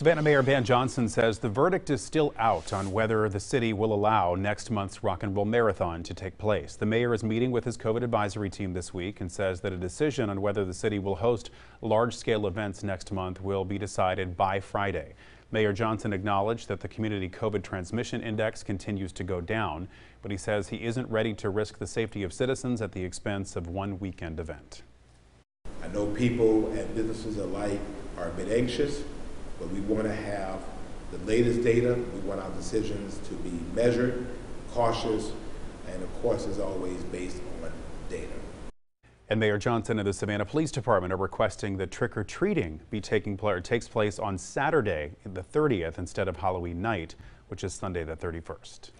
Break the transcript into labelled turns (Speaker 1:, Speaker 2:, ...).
Speaker 1: Savannah Mayor Van Johnson says the verdict is still out on whether the city will allow next month's Rock and Roll Marathon to take place. The mayor is meeting with his COVID advisory team this week and says that a decision on whether the city will host large-scale events next month will be decided by Friday. Mayor Johnson acknowledged that the community COVID transmission index continues to go down, but he says he isn't ready to risk the safety of citizens at the expense of one weekend event.
Speaker 2: I know people and businesses alike are a bit anxious but we want to have the latest data. We want our decisions to be measured, cautious, and of course, as always, based on data.
Speaker 1: And Mayor Johnson and the Savannah Police Department are requesting that trick or treating be taking place takes place on Saturday, the 30th, instead of Halloween night, which is Sunday the 31st.